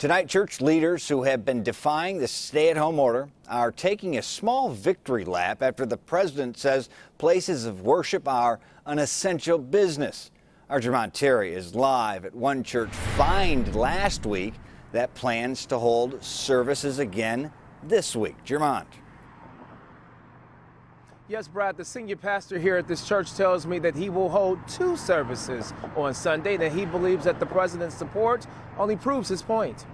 Tonight, church leaders who have been defying the stay at home order are taking a small victory lap after the president says places of worship are an essential business. Our Jermont Terry is live at one church fined last week that plans to hold services again this week. Jermont. Yes, Brad, the senior pastor here at this church tells me that he will hold two services on Sunday, that he believes that the president's support only proves his point.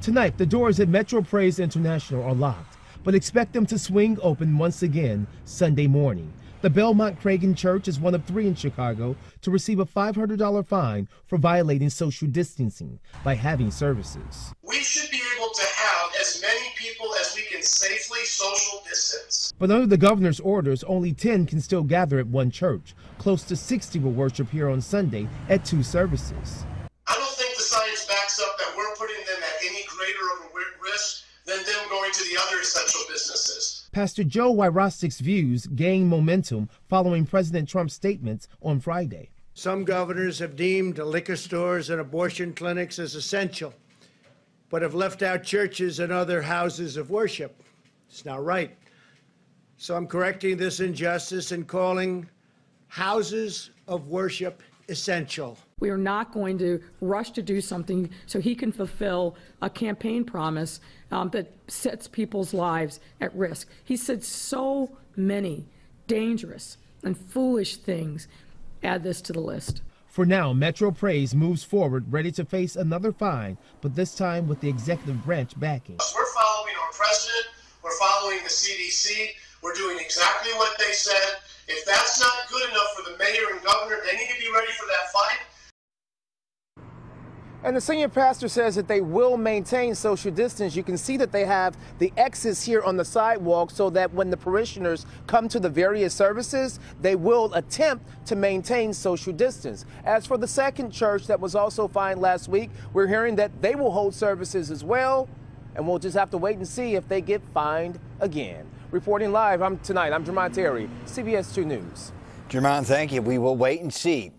Tonight, the doors at Metro Praise International are locked, but expect them to swing open once again Sunday morning. The Belmont Cragin Church is one of three in Chicago to receive a $500 fine for violating social distancing by having services. As many people as we can safely social distance. But under the governor's orders, only 10 can still gather at one church. Close to 60 will worship here on Sunday at two services. I don't think the science backs up that we're putting them at any greater of a risk than them going to the other essential businesses. Pastor Joe Wyrostek's views gained momentum following President Trump's statements on Friday. Some governors have deemed liquor stores and abortion clinics as essential, but have left out churches and other houses of worship. It's not right. So I'm correcting this injustice and calling houses of worship essential. We are not going to rush to do something so he can fulfill a campaign promise um, that sets people's lives at risk. He said so many dangerous and foolish things. Add this to the list. For now, Metro Praise moves forward, ready to face another fine, but this time with the executive branch backing. We're following our president, we're following the CDC, we're doing exactly what they said. If that's not good enough for the mayor and governor, they need to be ready for that fine. And the senior pastor says that they will maintain social distance. You can see that they have the X's here on the sidewalk so that when the parishioners come to the various services, they will attempt to maintain social distance. As for the second church that was also fined last week, we're hearing that they will hold services as well. And we'll just have to wait and see if they get fined again. Reporting live I'm, tonight, I'm Jermont Terry, CBS 2 News. Jermont, thank you. We will wait and see.